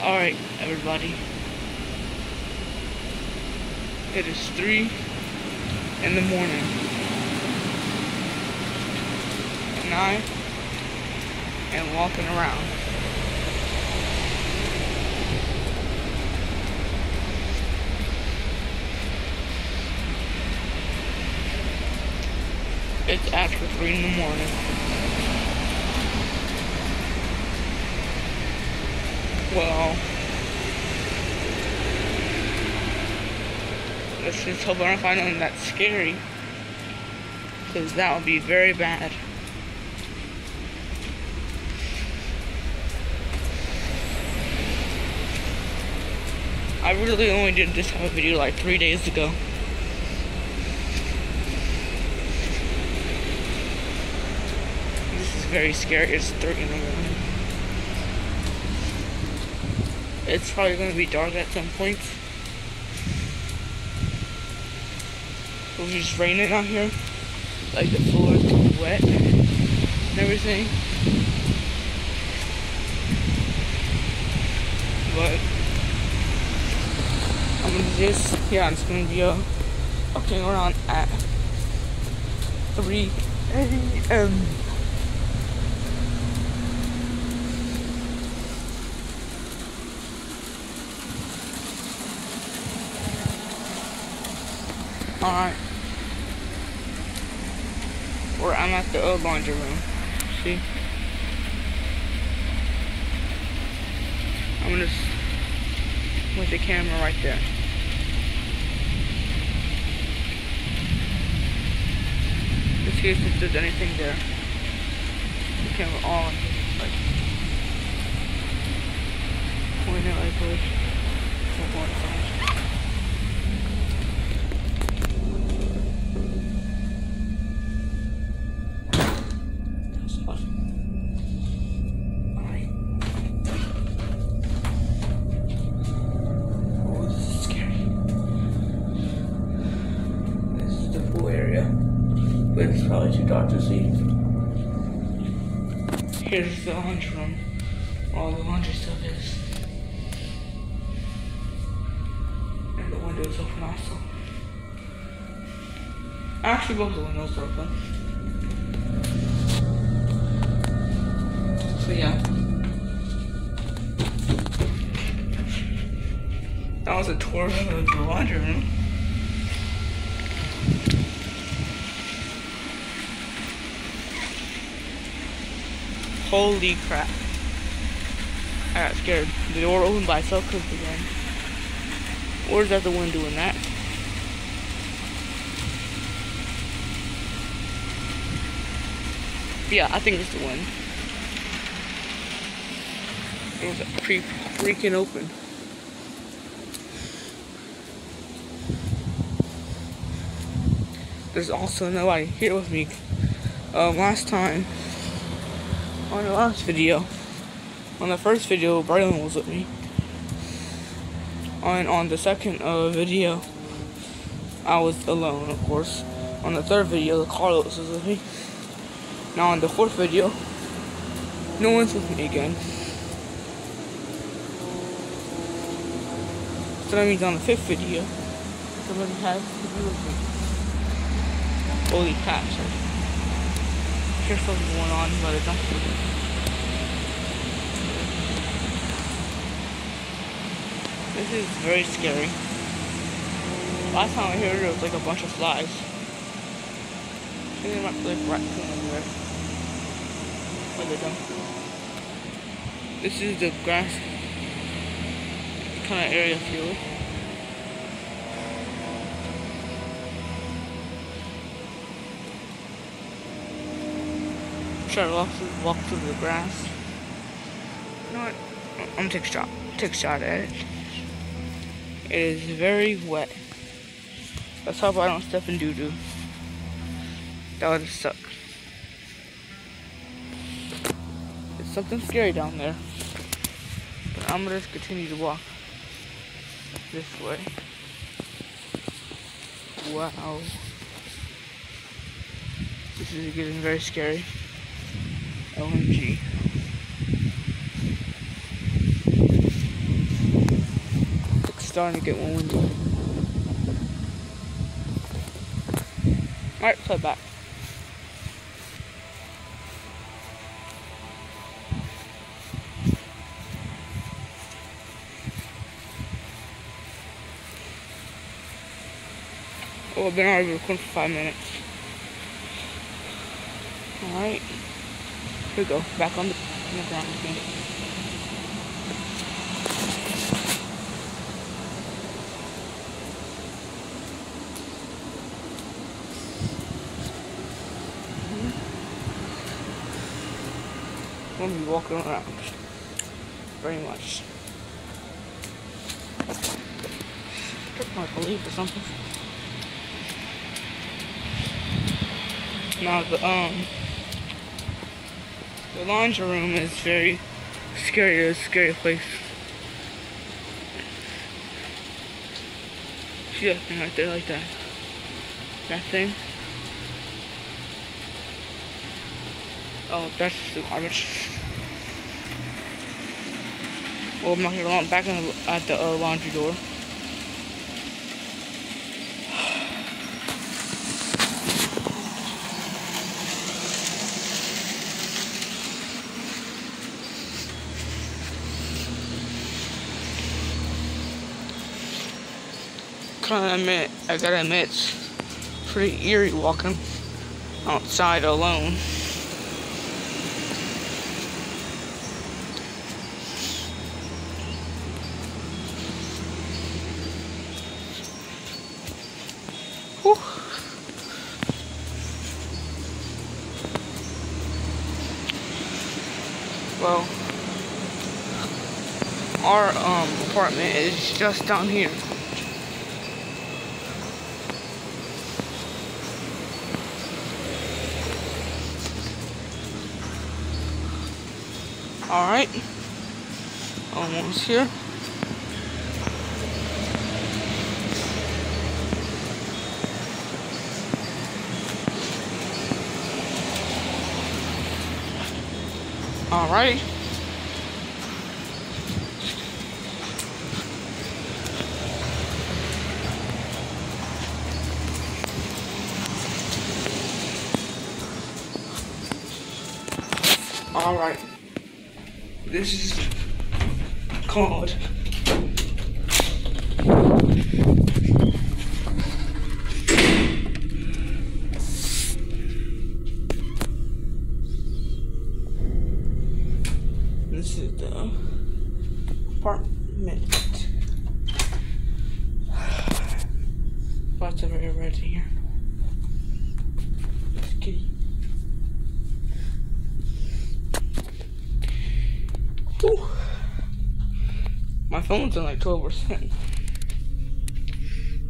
Alright, everybody. It is 3 in the morning. And I am walking around. It's after 3 in the morning. Well, let's just hope I don't find something that's scary. Because that would be very bad. I really only did this type of video like three days ago. This is very scary. It's 3 in the morning. It's probably going to be dark at some point. It was just raining out here. Like the floor is wet and everything. But I'm gonna just yeah, I'm just gonna be uh, walking around at 3 a.m. Alright. Or I'm at the old laundry room. See? I'm gonna with the camera right there. Let's see if there's anything there. The camera on, like, pointing like this. Probably to see. Here's the laundry room. All the laundry stuff is. And the window is open also. Actually, both the windows are open. So yeah. That was a tour of the laundry room. Holy crap. I got scared. The door opened by itself again. Or is that the one doing that? Yeah, I think it's the one. It was freaking open. There's also nobody here with me. Um, last time, on the last video, on the first video, Braylon was with me. On on the second uh, video, I was alone, of course. On the third video, Carlos was with me. Now on the fourth video, no one's with me again. So that means on the fifth video, somebody has to be with me. Holy crap, Here's something going on by the dumpster. This is very scary. Last time I heard it was like a bunch of flies. I think there might be like raccoon in there. By the dumpster. This is the grass kind of area feel. Try to walk through, walk through the grass. You know what? I'm gonna take a shot. Take a shot at it. It is very wet. Let's hope I don't step in doo doo. That would suck. There's something scary down there. But I'm gonna just continue to walk this way. Wow. This is getting very scary. OMG. starting to get windy. Alright, play back. Oh, I've been already recording for five minutes. Alright. Here we go. Back on the, on the ground again. I'm gonna be walking around. Very much. Took a leaf or something. Now the um the laundry room is very scary. It's a scary place. See that thing right there, like that. That thing. Oh, that's the garbage. Well, I'm not here back in the, at the uh, laundry door. Kinda admit, I gotta admit, it's pretty eerie walking outside alone. Well, our um, apartment is just down here. Alright. Almost here. Alright. Alright. This is called This is the apartment. Lots of very red here. It's kitty. Whew. My phone's on like 12%.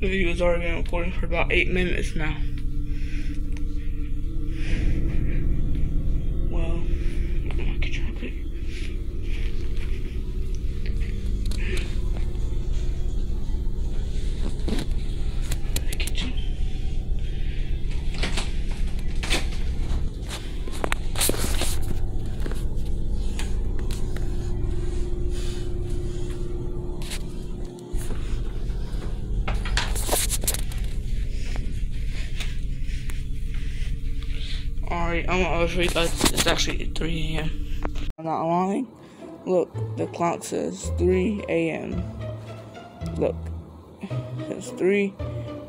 The video's already been recording for about 8 minutes now. I'm you guys. It's actually 3 a.m. I'm not lying. Look, the clock says 3 a.m. Look, it's 3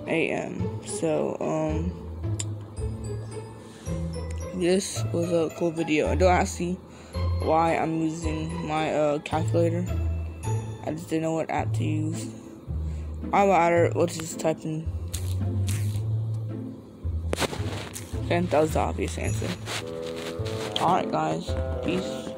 a.m. So, um, this was a cool video. I don't actually why I'm using my uh, calculator. I just didn't know what app to use. I'm out We'll just type in And that was the obvious answer. Alright, guys. Peace.